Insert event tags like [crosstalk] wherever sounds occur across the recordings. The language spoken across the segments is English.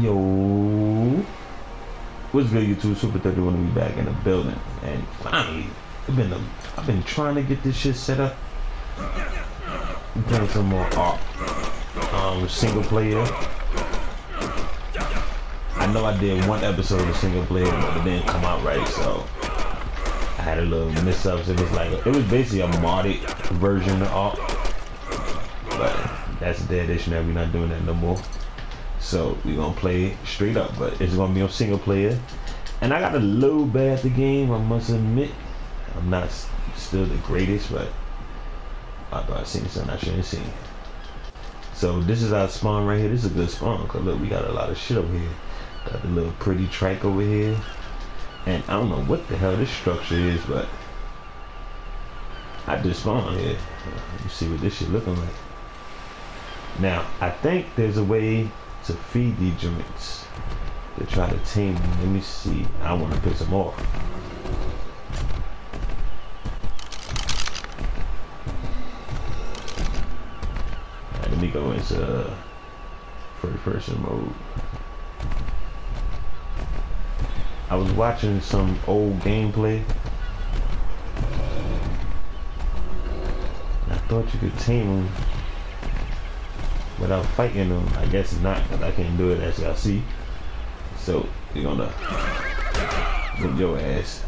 Yo, what's good, YouTube? Super 30 want to be back in the building, and finally, I've been a, I've been trying to get this shit set up. I'm playing some more uh, um single player. I know I did one episode of single player, but it didn't come out right, so I had a little miss. It was like it was basically a modded version of ARK, but that's dead issue now. We're not doing that no more. So we're gonna play straight up, but it's gonna be on single player. And I got a little bad at the game, I must admit. I'm not still the greatest, but I thought I seen something I shouldn't seen. So this is our spawn right here. This is a good spawn, cause look, we got a lot of shit over here. Got the little pretty track over here. And I don't know what the hell this structure is, but I just spawned here. Let me see what this shit looking like. Now, I think there's a way to feed these joints to try to tame them. Let me see. I want to piss them off. Right, let me go into first person mode. I was watching some old gameplay. I thought you could tame them without fighting them. I guess not, because I can't do it as y'all see. So, you're gonna whip your ass.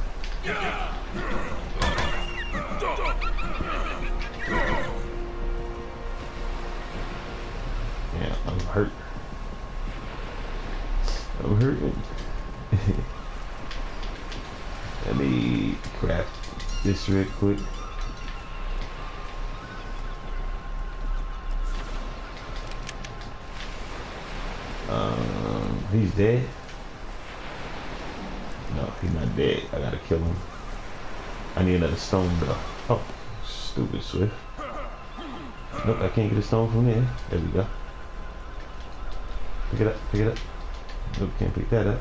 Yeah, I'm hurt. I'm hurting. [laughs] Let me craft this real quick. He's dead. No, he's not dead. I gotta kill him. I need another stone though. Oh, stupid Swift. Nope, I can't get a stone from there. There we go. Pick it up, pick it up. Nope, can't pick that up.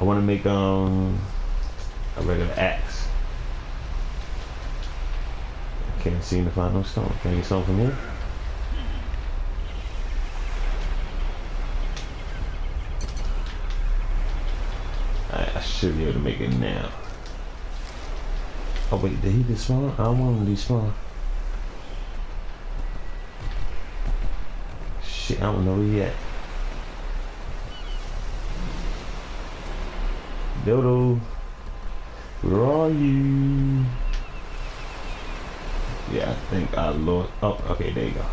I wanna make um a regular axe. I can't seem to find no stone. Can I get stone from here? Should be able to make it now. Oh wait, did he despawn? I don't want him to despawn. Shit, I don't know where he at. Dodo, where are you? Yeah, I think I lost. Oh, okay, there you go.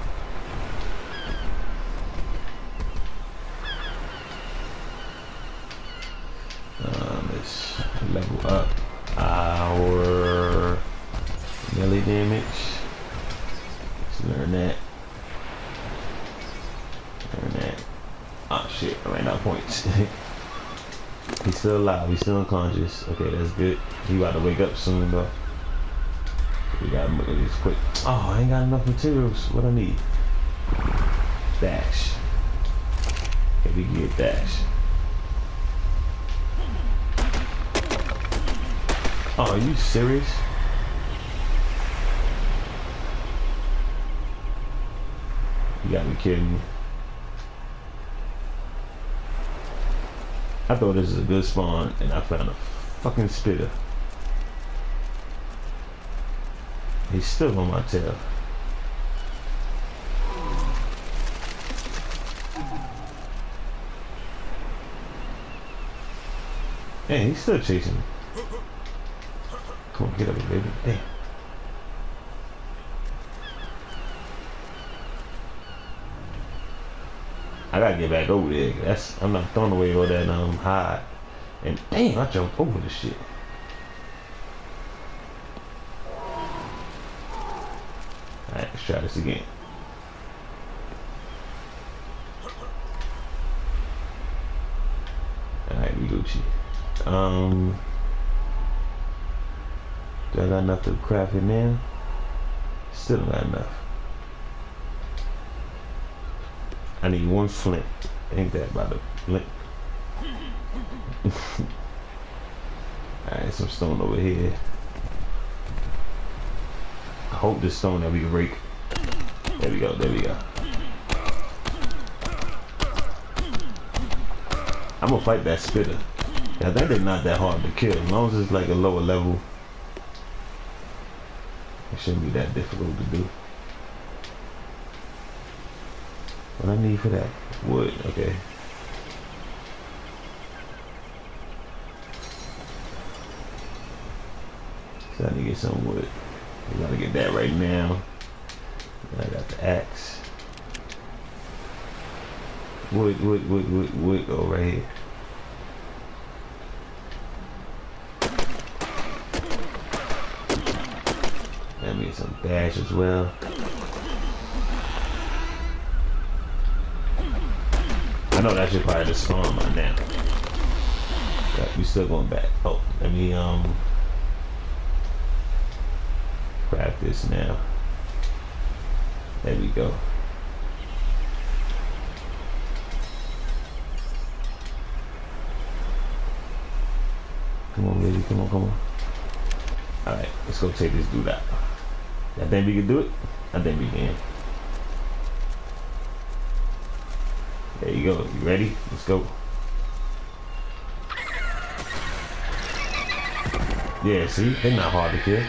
Level up our melee damage. Let's learn that. Learn that. Oh shit, I ran out points. [laughs] He's still alive, he's still unconscious. Okay, that's good. He about to wake up soon though. We gotta make this quick. Oh, I ain't got enough materials. What I need? Dash. Okay, we get dash. Oh, are you serious? You gotta be kidding me. I thought this was a good spawn and I found a fucking spitter. He's still on my tail. Hey, he's still chasing me. Come on, get up baby. Damn. I gotta get back over there. That's I'm not throwing away all that um hide. And damn, I jumped over the shit. Alright, let's try this again. Alright, we Gucci. Um do I got enough to craft it now? Still not enough. I need one flint. Ain't that about a flint? [laughs] Alright, some stone over here. I hope this stone that we break. There we go, there we go. I'm gonna fight that spitter. I think they're not that hard to kill. As long as it's like a lower level, it shouldn't be that difficult to do. What I need for that? Wood, okay. So I need to get some wood. We gotta get that right now. I got the axe. Wood, wood, wood, wood, wood, go right here. Some bash as well. I know that should probably just spawn by now. But we still going back. Oh, let me um craft this now. There we go. Come on, baby. Come on, come on. Alright, let's go take this dude out. I think we can do it? I think we can. There you go. You ready? Let's go. Yeah, see? They're not hard to kill.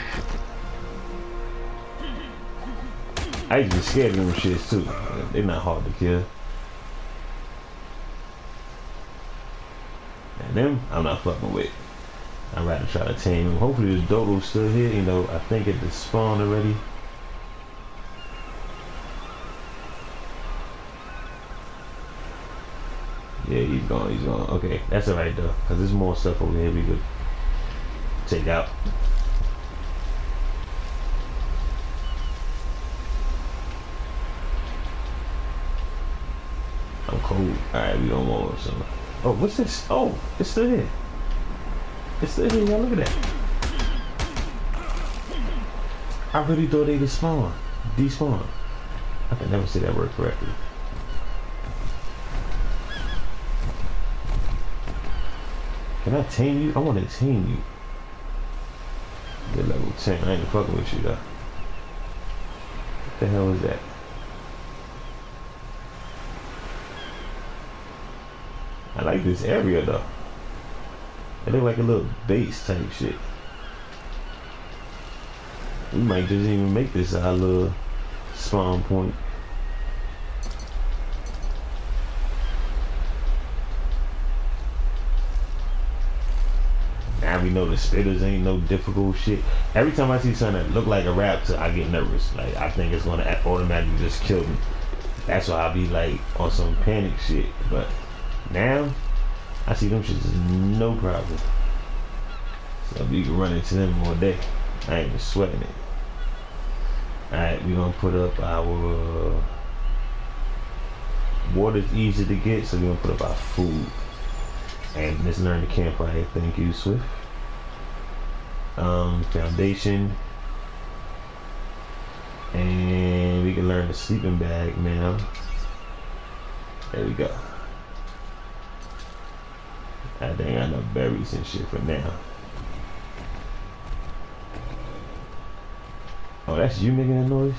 I used to be scared of them shits too. They're not hard to kill. And them, I'm not fucking with. I'd rather try to tame him. Hopefully this dodo's still here. You know, I think it spawned already. Yeah, he's gone. He's gone. Okay, that's alright though, cause there's more stuff over here we could take out. I'm cold. Alright, we don't want some. Oh, what's this? Oh, it's still here. It's still here, y'all. Look at that. I really thought they just spawn. Despawn. I can never say that word correctly. Can I tame you? I want to tame you. You're level 10. I ain't fucking with you though. What the hell is that? I like this area though. It look like a little base type shit. We might just even make this our little spawn point. Now we know the spitters ain't no difficult shit. Every time I see something that look like a raptor, I get nervous. Like I think it's gonna automatically just kill me. That's why I be like on some panic shit. But now I see them shits is no problem. So you can run into them all day. I ain't even sweating it. Alright, we gonna put up our water's easy to get, so we're gonna put up our food. And let's learn the campfire. Thank you, Swift. Um, foundation. And we can learn the sleeping bag now. There we go. I think I know berries and shit for now. Oh, that's you making that noise?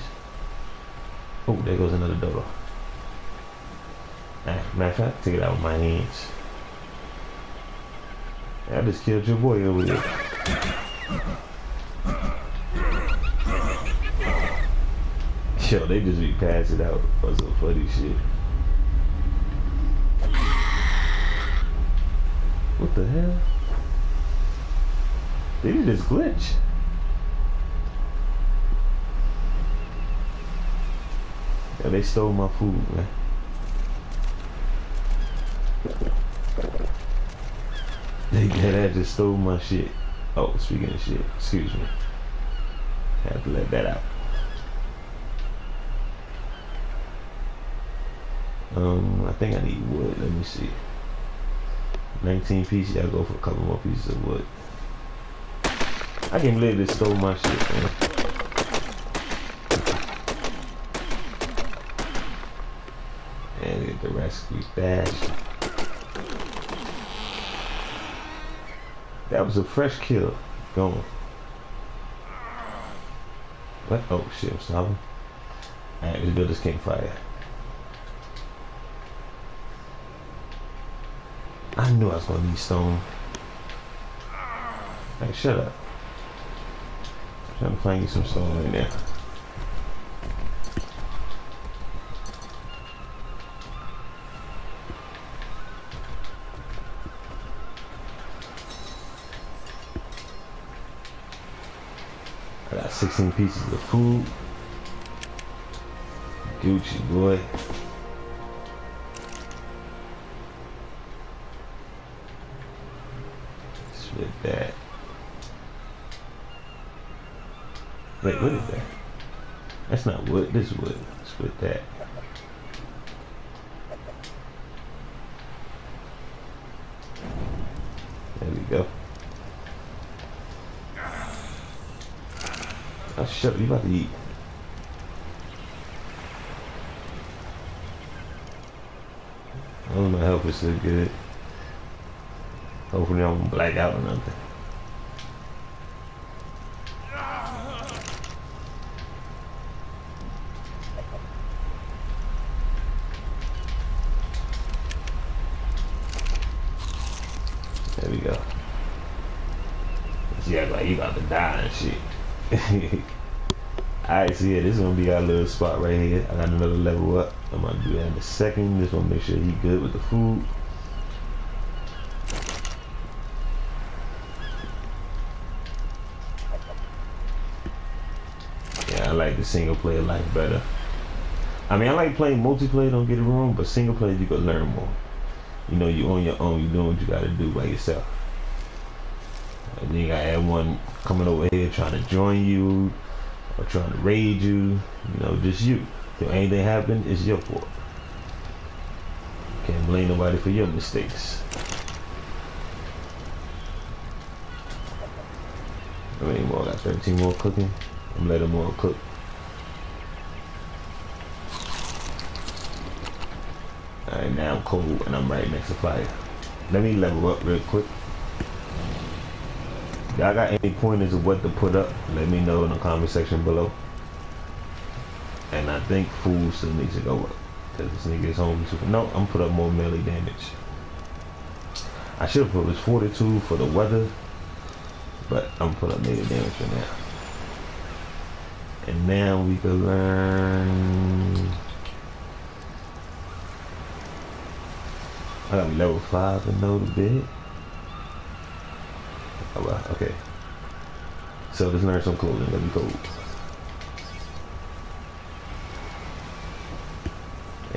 Oh, there goes another dodo. Matter of fact, take it out with my hands. I just killed your boy over here. Yo, they just be passing out for some funny shit. What the hell? They Did just glitch? Yeah, they stole my food, man. They [laughs] that just stole my shit. Oh, speaking of shit, excuse me. Have to let that out. Um, I think I need wood. Let me see. 19 pieces. I go for a couple more pieces of wood. I believe they stole my shit, man. And get the rescue bash. That was a fresh kill. Going. What? Oh shit, I'm stopping. Alright, let's build this campfire. I knew I was gonna need stone. Hey, shut up. I'm trying to find you some stone right there. I got 16 pieces of food. Gucci boy. Wait, what is that? That's not wood, this is wood. Split that. There we go. Oh, shut up, you about to eat. I don't know, health is still good. Hopefully I don't black out or nothing. There we go. You act like you about to die and shit. Alright, so yeah, this is gonna be our little spot right here. I got another level up. I'm gonna do that in a second. Just wanna make sure he good with the food. Yeah, I like the single player life better. I mean, I like playing multiplayer, don't get it wrong, but single player you can learn more. You know, you on your own, you doing what you gotta do by yourself. And then you got everyone coming over here trying to join you or trying to raid you. You know, just you. If anything happen, it's your fault. Can't blame nobody for your mistakes. How many more? Got 13 more cooking. I'm gonna let them all cook. Alright, now I'm cold and I'm right next to fire. Let me level up real quick. Y'all got any pointers of what to put up? Let me know in the comment section below. And I think food still needs to go up. Cause this nigga is home too. No, I'm put up more melee damage. I should have put this 42 for the weather. But I'm put up melee damage for now. And now we can learn I got level 5 to know the bit. Okay. So let's learn some clothing. Let me go.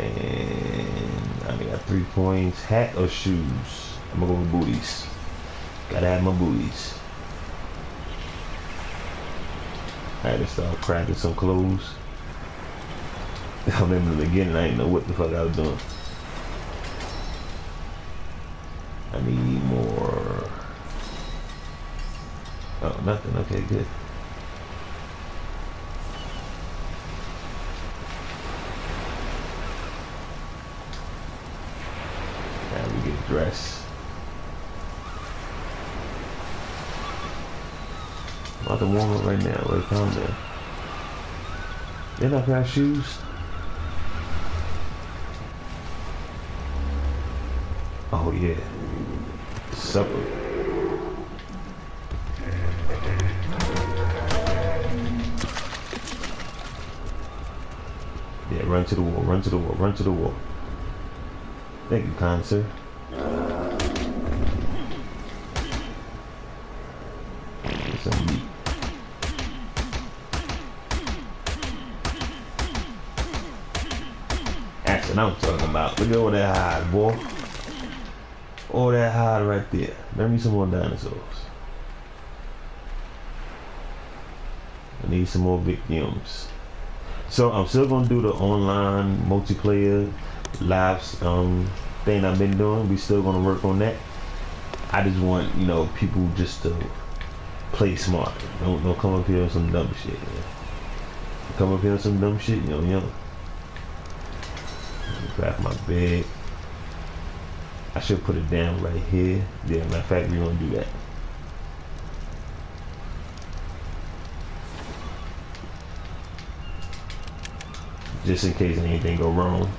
And I got three points. Hat or shoes? I'm gonna go with booties. Gotta have my booties. I had to start crafting some clothes. [laughs] I remember in the beginning I didn't know what the fuck I was doing. I need more. Oh, nothing. Okay, good. Now we get dressed. I'm about to warm up right now. Wait, calm down. They not got shoes. Oh yeah. Supper. Yeah, run to the wall, run to the wall, run to the wall. Thank you, kind sir. What I'm talking about. Look at all that hide, boy. All that hide right there. Let me some more dinosaurs. Need some more victims. So I'm still gonna do the online multiplayer live um, thing I've been doing. We still gonna work on that. I just want you know people just to play smart. Don't don't come up here with some dumb shit. Come up here with some dumb shit, you know, you know. Craft my bed. I should put it down right here. Yeah, matter of fact, we're gonna do that. Just in case anything go wrong,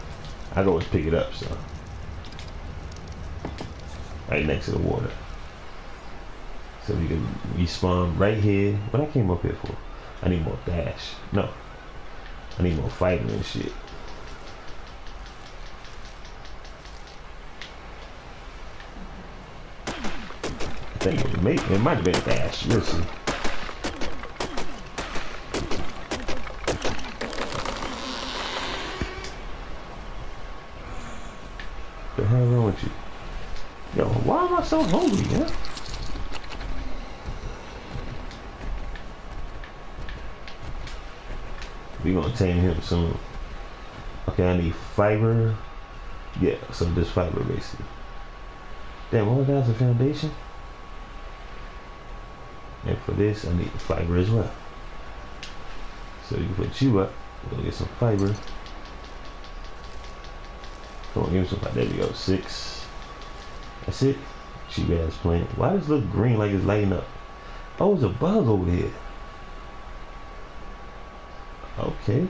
I always pick it up. So right next to the water. So we can respawn right here. What I came up here for? I need more dash. No. I need more fighting and shit. I think it, may, it might have been dash. Let's so hungry, yeah? We gonna tame him soon. Okay, I need fiber. Yeah, so this fiber basically. Damn, all that's a foundation. And for this, I need fiber as well. So you can put you up. Gonna get some fiber. Come on, give me some fiber. There we go. Six. That's it. Cheap ass plant. Why does it look green like it's lighting up? Oh, there's a bug over here. Okay.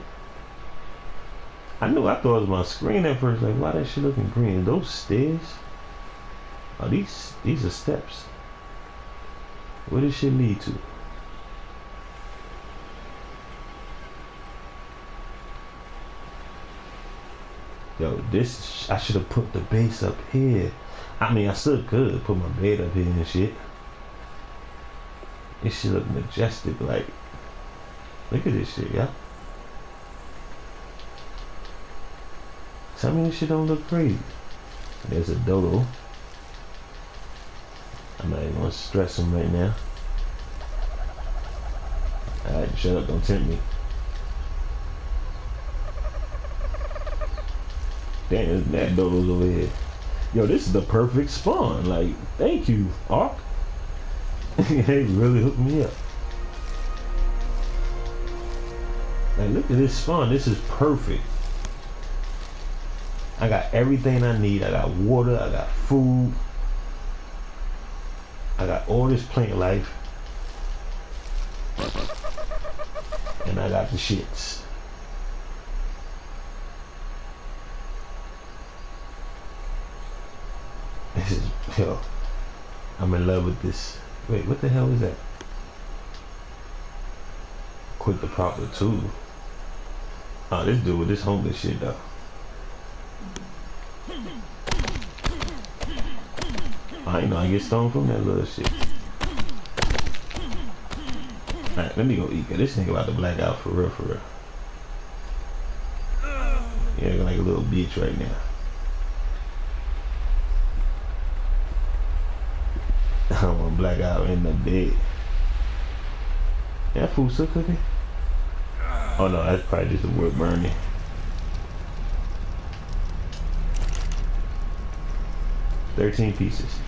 I knew I thought it was my screen at first. Like, why that shit looking green? Those stairs? Oh, these these are steps. Where does shit lead to? Yo, this I should have put the base up here. I mean, I still could put my bed up here and shit. This shit look majestic. Like, look at this shit, yeah. Tell me this shit don't look crazy. There's a dodo. I'm not even gonna stress him right now. Alright, shut up, don't tempt me. Damn, that dodos over here. Yo, this is the perfect spawn. Like, thank you, Ark. [laughs] they really hooked me up. Like, look at this spawn. This is perfect. I got everything I need. I got water. I got food. I got all this plant life. And I got the shits. Yo, I'm in love with this. Wait, what the hell is that? Quit the proper tool. Oh, this dude with this homeless shit though. I know I get stoned from that little shit. Alright, let me go eat. This nigga about to black out for real, for real. Yeah, like a little bitch right now. I'm gonna black out in the bed. That food still cooking? Oh no, that's probably just the wood burning. Thirteen pieces.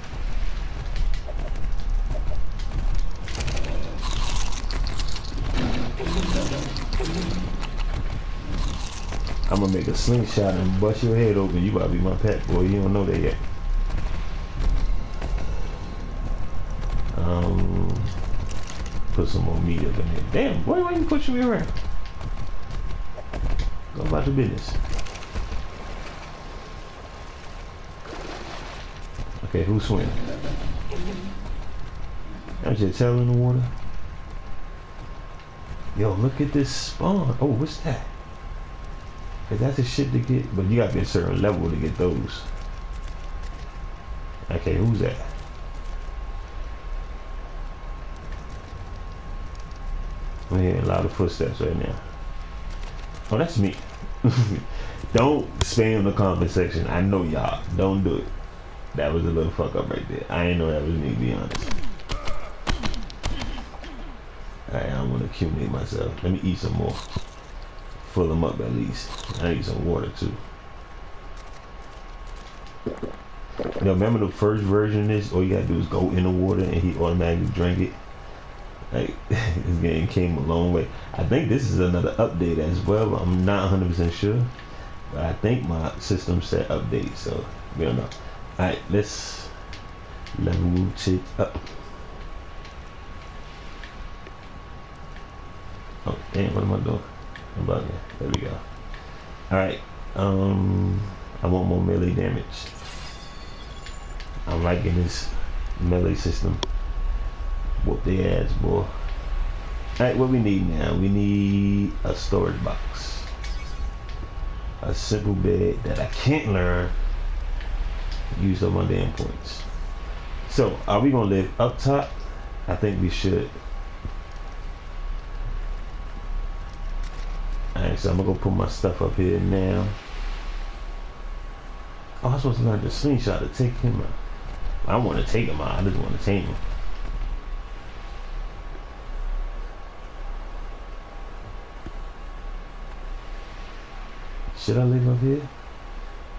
I'm gonna make a slingshot and bust your head open. You about to be my pet, boy. You don't know that yet. Put some more meat up in there. Damn, boy, why you pushing me around? Go about your business. Okay, who's swimming? I'm just telling the water. Yo, look at this spawn. Oh, what's that? Cause that's the shit to get, but you gotta be a certain level to get those. Okay, who's that? I'm hearing a lot of footsteps right now. Oh, that's me. [laughs] don't spam the comment section. I know y'all. Don't do it. That was a little fuck up right there. I ain't know that was me, to be honest. Alright, I'm gonna accumulate myself. Let me eat some more fill them up at least. I need some water too. Know, remember the first version of this? All you gotta do is go in the water and he automatically drink it. Like, [laughs] this game came a long way. I think this is another update as well. I'm not 100% sure. But I think my system set update, so we don't know. Alright, let's level it up. Oh, damn, what am I doing? I'm bugging. There we go. Alright. Um I want more melee damage. I'm liking this melee system. Whoop their ass, boy. Alright, what we need now? We need a storage box. A simple bed that I can't learn. Use up my damn points. So, are we gonna live up top? I think we should. Alright, so I'm gonna go put my stuff up here now. Oh, I was supposed to learn the slingshot to take him out. I don't want to take him out. I just want to tame him. Should I leave up here?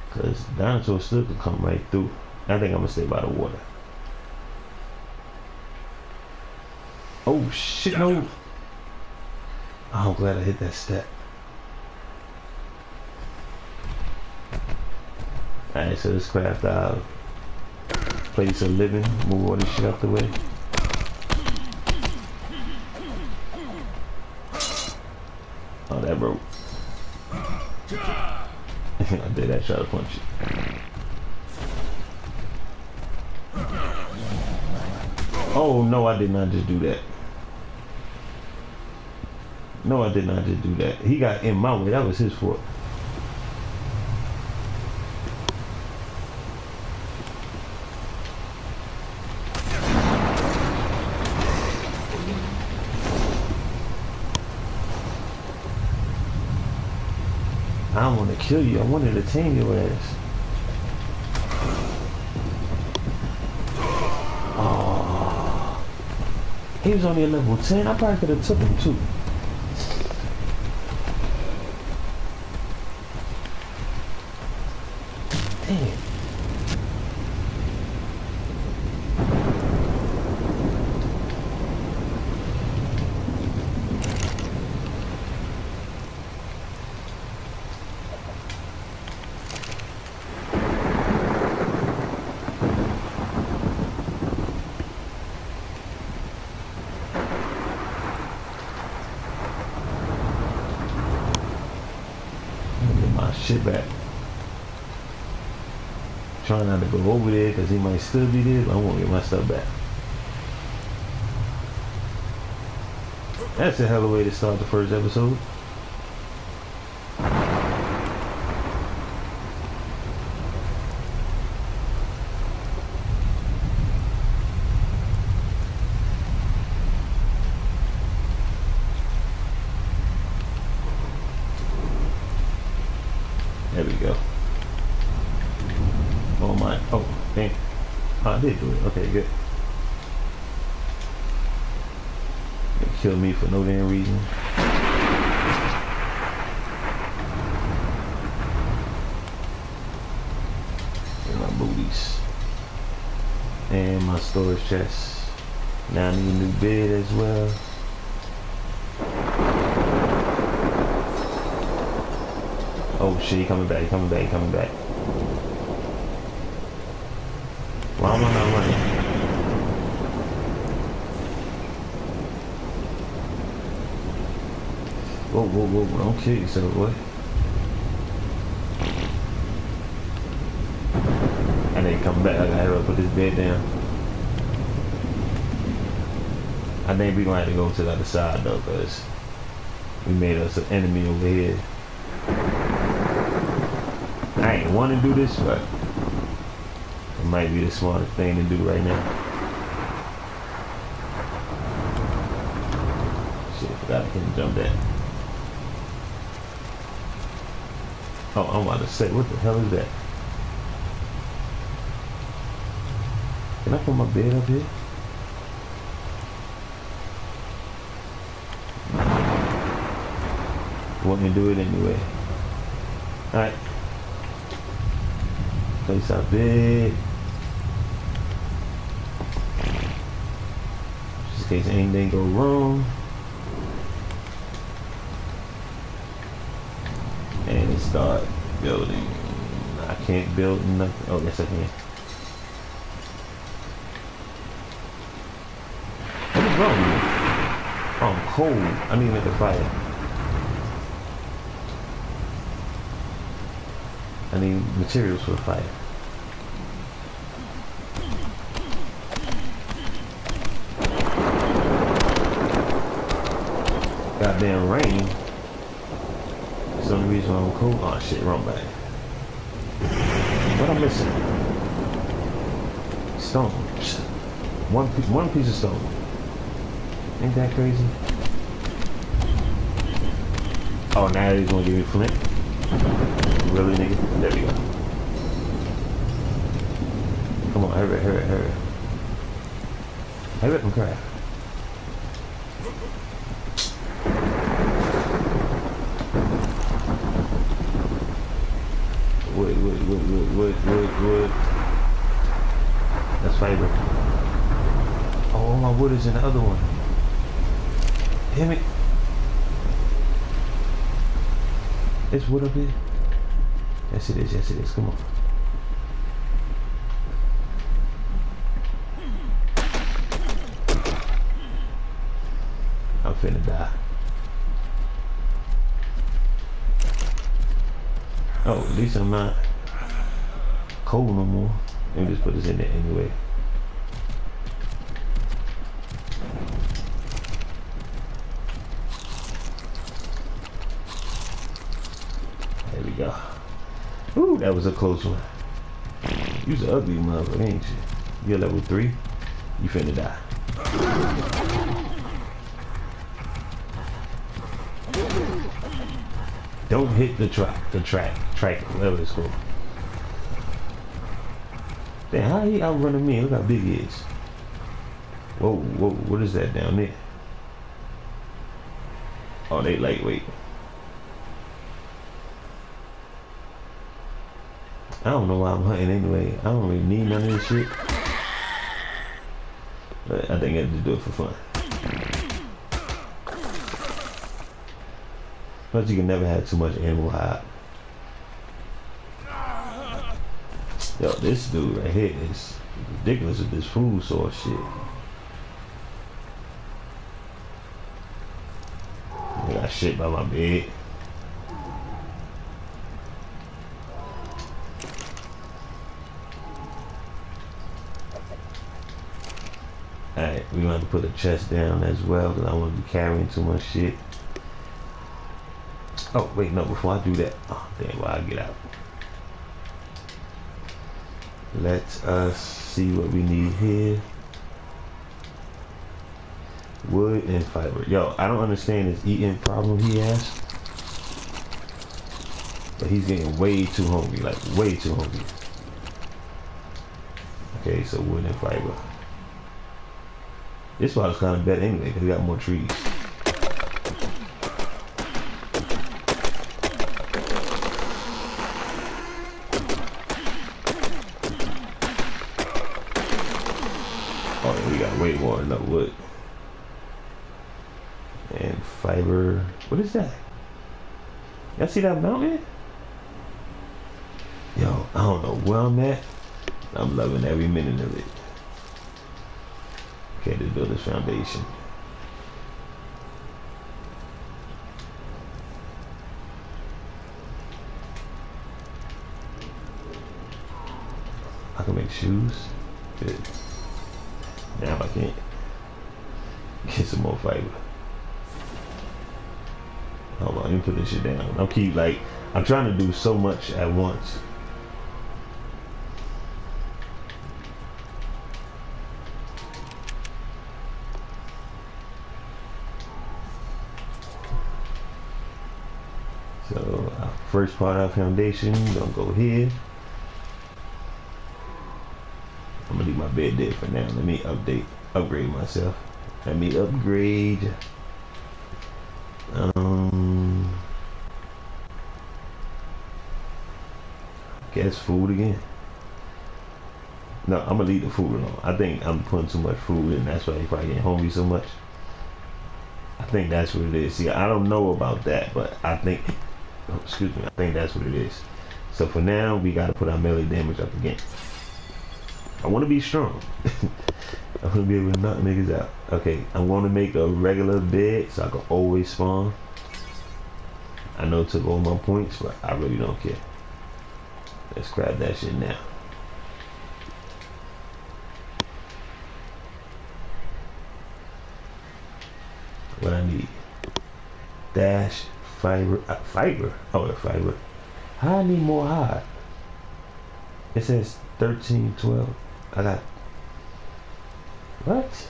Because dinosaurs still can come right through. I think I'm going to stay by the water. Oh, shit, no. I'm glad I hit that step. Alright, so let's craft our place of living. Move all this shit out the way. Oh, that broke. [laughs] I did that try to punch it. Oh no, I did not just do that. No, I did not just do that. He got in my way. That was his fault. Kill you. I wanted to tame your ass. Oh. He was only a level 10. I probably could have took him too. Damn. Get my shit back. Trying not to go over there because he might still be there, but I want to get my stuff back. That's a hell of a way to start the first episode. There we go. Oh my, oh, dang. I did do it. Okay, good. They killed me for no damn reason. And my booties. And my storage chest. Now I need a new bed as well. Oh shit, he coming back, he coming back, he coming back. Why am I not running? Whoa, whoa, whoa, don't kill yourself, boy. And then come back, I gotta put this bed down. I think we gonna have to go to the other side though, cause we made us an enemy over here. I ain't want to do this, but might be the smartest thing to do right now. Shit, forgot I can jump that. Oh, I'm about to say, what the hell is that? Can I put my bed up here? To do it anyway. Alright. Place our bed. In case anything go wrong. And start building. I can't build nothing. Oh, yes I can. What is wrong with? Oh, I'm cold. I need to make a fire. I need materials for the fire. Goddamn rain. It's the only reason I'm cool. Oh shit, wrong bag. What I'm missing? Stone. One piece, one piece of stone. Ain't that crazy? Oh, now he's gonna give me flint. Really, nigga? There we go. Come on, hurry, hurry, hurry. Hurry up and craft. Wood, wood, wood, wood. That's fiber. Oh, my wood is in the other one. Damn it. It's wood up here. Yes, it is. Yes, it is. Come on. I'm finna die. Oh, at least I'm not cold no more. Let me just put this in there anyway. There we go. Ooh, that was a close one. You's an ugly mother, ain't you? You're level three. You finna die. Don't hit the track, the track, track, whatever it's called. Damn, how he outrunning me? Look how big he is. Whoa, whoa, what is that down there? Oh, they lightweight. I don't know why I'm hunting anyway. I don't really need none of this shit. But I think I just do it for fun. Plus you can never have too much animal hide. Yo, this dude right here is ridiculous with this food source shit. I got shit by my bed. Alright, we're gonna put the chest down as well because I want to be carrying too much shit. Oh, wait, no, before I do that, oh, damn, while I get out. Let us see what we need here. Wood and fiber. Yo, I don't understand this eating problem he has. But he's getting way too hungry, like way too hungry. Okay, so wood and fiber. This spot is kind of better anyway because we got more trees. Wood. And fiber. What is that? Y'all see that mountain? Yo, I don't know where I'm at. I'm loving every minute of it. Okay, to build this foundation. I can make shoes. Good. Now I can't get some more fiber. Hold on, let me put this shit down. I'm keep like I'm trying to do so much at once. So our first part of foundation, gonna go here. I'm gonna leave my bed there for now. Let me update, upgrade myself. Let me upgrade. Um, guess food again. No, I'm gonna leave the food alone. I think I'm putting too much food in. That's why he probably getting hungry so much. I think that's what it is. See, I don't know about that, but I think, oh, excuse me, I think that's what it is. So for now, we got to put our melee damage up again. I want to be strong. [laughs] I want to be able to knock niggas out. Okay, I'm gonna make a regular bed so I can always spawn. I know it took all my points, but I really don't care. Let's grab that shit now. What I need. dash fiber uh, fiber. Oh, fiber. I need more hide? It says 13, 12. I got what?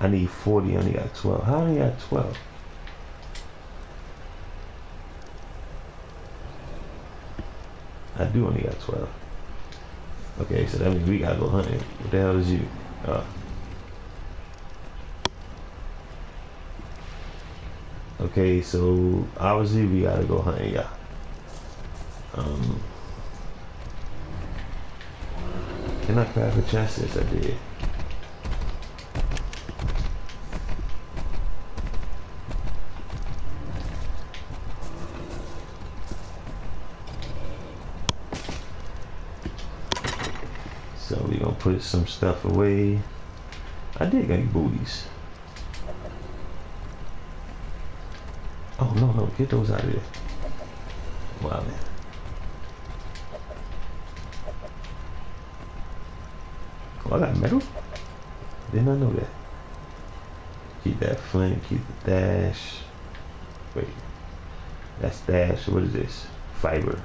I need 40, I only got 12. How I only got 12? I do only got 12. Okay, so that means we gotta go hunting. What the hell is you? Uh, okay, so obviously we gotta go hunting, yeah. Um, can I a chest? Yes, I did. So we gonna put some stuff away. I did get booties. Oh, no, no. Get those out of there. Wow, man. Oh, I got metal? Did not I know that. Keep that flint, keep the dash. Wait. That's dash. What is this? Fiber.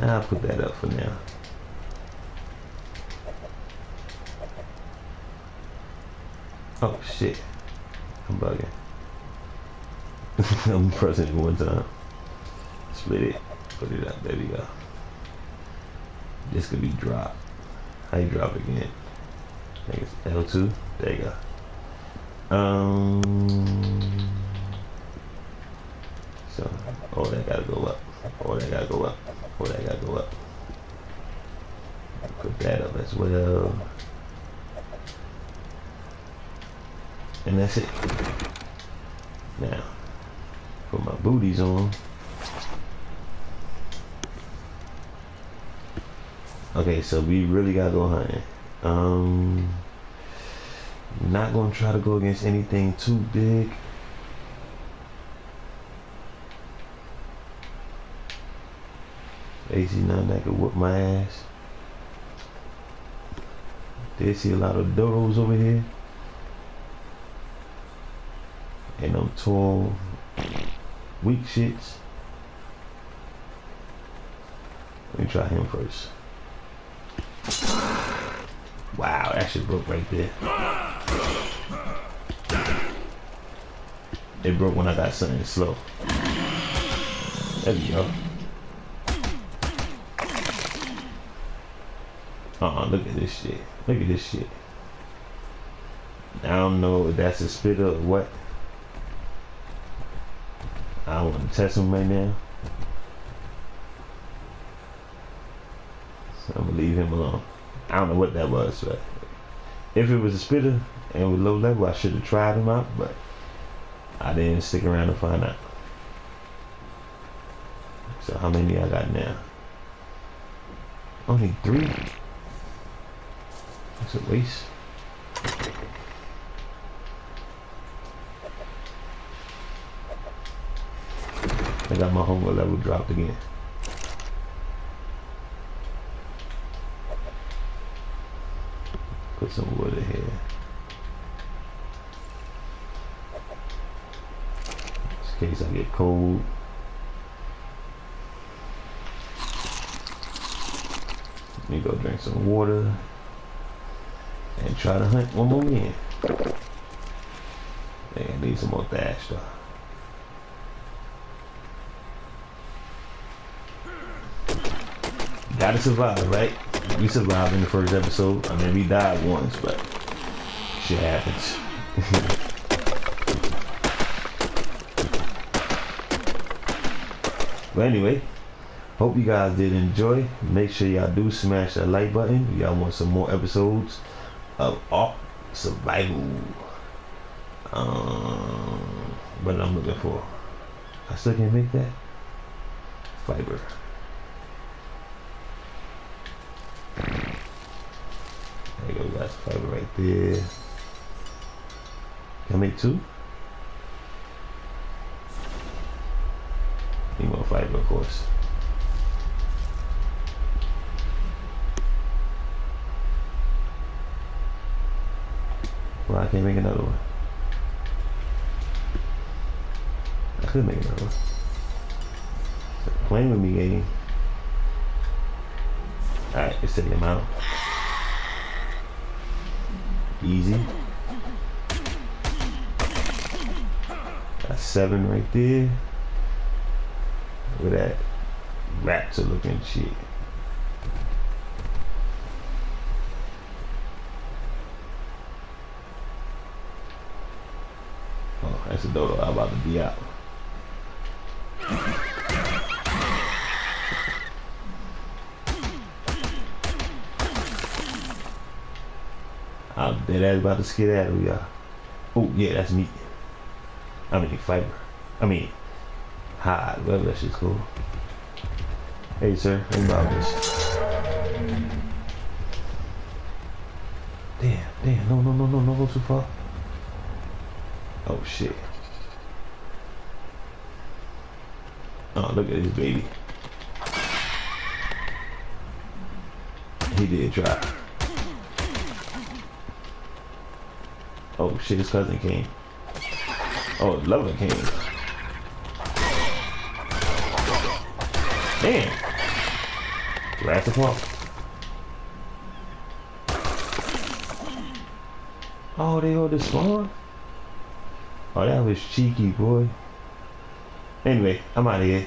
I'll put that up for now. Oh shit. I'm bugging. [laughs] I'm pressing it one time. Split it. Put it up. There we go. This could be drop. How you drop again? I think it's L2. There you go. Um. So, oh, that gotta go up. Oh, that gotta go up. Oh, that gotta go up. Put that up as well. And that's it. Now, put my booties on. Okay, so we really gotta go hunting. Um, not gonna try to go against anything too big. AC9 that could whoop my ass. Did see a lot of dodos over here. and them tall, weak shits. Let me try him first. Wow, that shit broke right there. It broke when I got something slow. There we go. Uh-uh, look at this shit. Look at this shit. I don't know if that's a spitter or what. I don't want to test him right now. I'm gonna leave him alone. I don't know what that was, but if it was a spitter and with low level, I should have tried him out, but I didn't stick around to find out. So how many I got now? Only three? That's a waste. I got my hunger level dropped again. Put some wood in here. In case I get cold. Let me go drink some water and try to hunt one more again. I need some more dash though. Gotta survive, right? We survived in the first episode. I mean, we died once, but shit happens. [laughs] but anyway, hope you guys did enjoy. Make sure y'all do smash that like button. Y'all want some more episodes of Ark Survival. Um, what I'm looking for. I still can't make that. Fiber. Fiber right there. Can I make two? Need more fiber, of course. Well, I can't make another one. I could make another one. Playing with me, eh? game. Alright, let's him out. Easy. That's seven right there. Look at that. raptor looking shit. Oh, that's a dodo. I'm about to be out. Dead ass about to skedaddle, y'all. Uh, oh, yeah, that's meat. I mean, fiber. I mean, hide, whatever that shit's called. Hey, sir, think about this. Damn, damn, no, no, no, no, no, go too far. Oh, shit. Oh, look at this baby. He did try. Oh shit, his cousin came. Oh, Lover came. Damn. Last of all. Oh, they all this spawn? Oh, that was cheeky, boy. Anyway, I'm out of here.